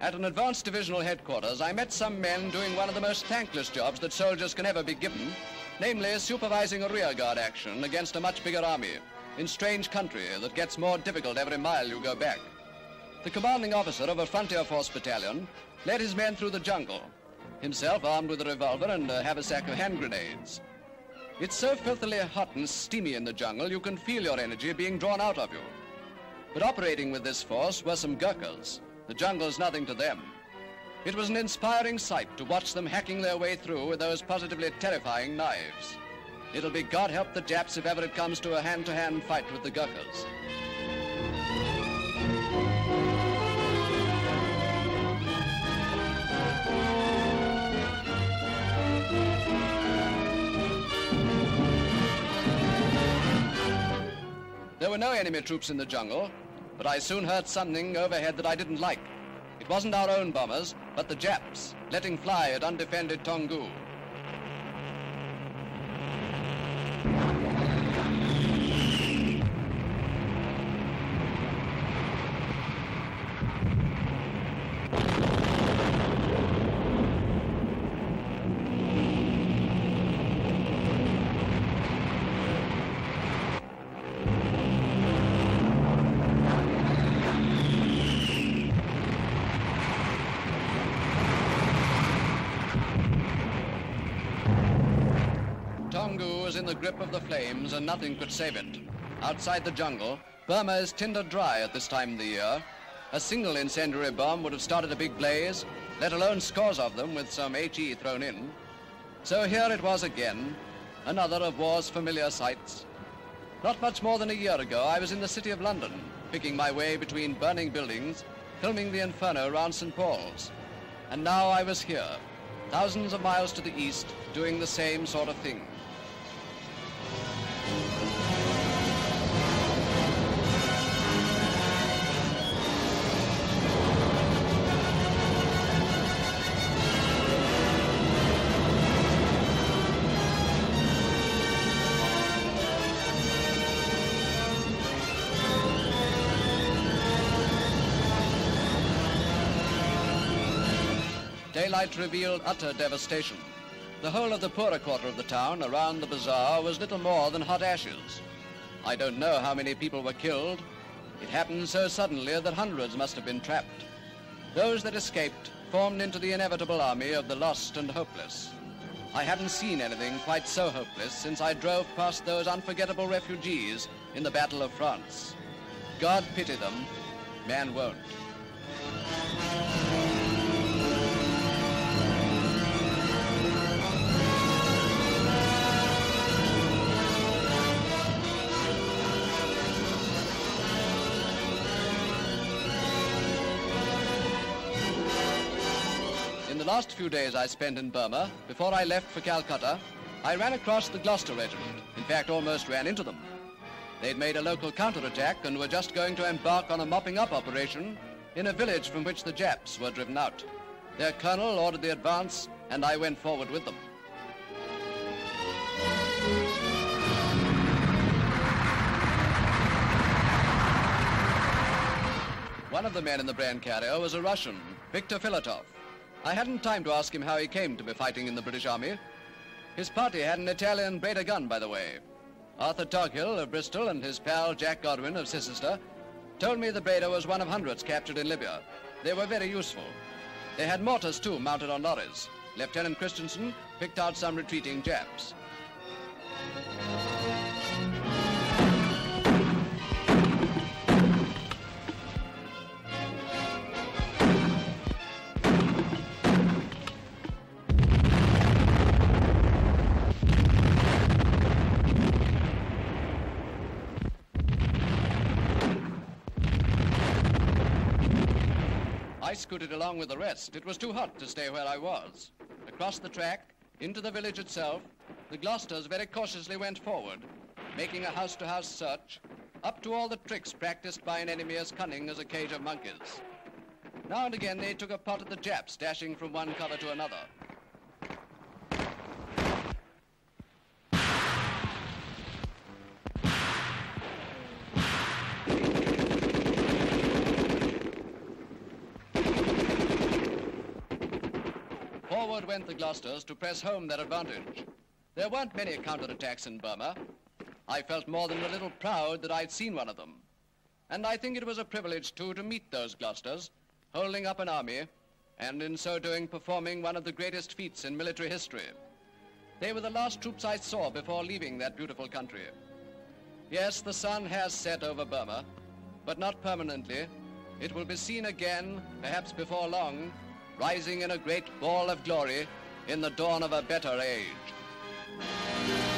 At an advanced divisional headquarters, I met some men doing one of the most thankless jobs that soldiers can ever be given, namely supervising a rearguard action against a much bigger army in strange country that gets more difficult every mile you go back. The commanding officer of a frontier force battalion led his men through the jungle, himself armed with a revolver and a haversack of hand grenades. It's so filthily hot and steamy in the jungle, you can feel your energy being drawn out of you. But operating with this force were some Gurkhas. The jungle's nothing to them. It was an inspiring sight to watch them hacking their way through with those positively terrifying knives. It'll be God help the Japs if ever it comes to a hand-to-hand -hand fight with the Gurkhas. There were no enemy troops in the jungle, but I soon heard something overhead that I didn't like. It wasn't our own bombers, but the Japs, letting fly at undefended Toungoo. in the grip of the flames and nothing could save it. Outside the jungle, Burma is tinder dry at this time of the year. A single incendiary bomb would have started a big blaze, let alone scores of them with some HE thrown in. So here it was again, another of war's familiar sights. Not much more than a year ago, I was in the city of London, picking my way between burning buildings, filming the inferno around St. Paul's. And now I was here, thousands of miles to the east, doing the same sort of thing. Daylight revealed utter devastation. The whole of the poorer quarter of the town around the bazaar was little more than hot ashes. I don't know how many people were killed. It happened so suddenly that hundreds must have been trapped. Those that escaped formed into the inevitable army of the lost and hopeless. I haven't seen anything quite so hopeless since I drove past those unforgettable refugees in the Battle of France. God pity them, man won't. Last few days I spent in Burma, before I left for Calcutta, I ran across the Gloucester Regiment. In fact, almost ran into them. They'd made a local counterattack and were just going to embark on a mopping up operation in a village from which the Japs were driven out. Their colonel ordered the advance, and I went forward with them. One of the men in the Bren carrier was a Russian, Viktor Filatov. I hadn't time to ask him how he came to be fighting in the British Army. His party had an Italian Breda gun, by the way. Arthur Toghill of Bristol and his pal Jack Godwin of Cirencester told me the Breda was one of hundreds captured in Libya. They were very useful. They had mortars, too, mounted on lorries. Lieutenant Christensen picked out some retreating Japs. I scooted along with the rest. It was too hot to stay where I was. Across the track, into the village itself, the Gloucesters very cautiously went forward, making a house-to-house -house search, up to all the tricks practiced by an enemy as cunning as a cage of monkeys. Now and again they took a pot at the Japs, dashing from one cover to another. Forward went the Gloucesters to press home their advantage. There weren't many counterattacks in Burma. I felt more than a little proud that I'd seen one of them. And I think it was a privilege, too, to meet those Gloucesters, holding up an army, and in so doing performing one of the greatest feats in military history. They were the last troops I saw before leaving that beautiful country. Yes, the sun has set over Burma, but not permanently. It will be seen again, perhaps before long, rising in a great ball of glory in the dawn of a better age.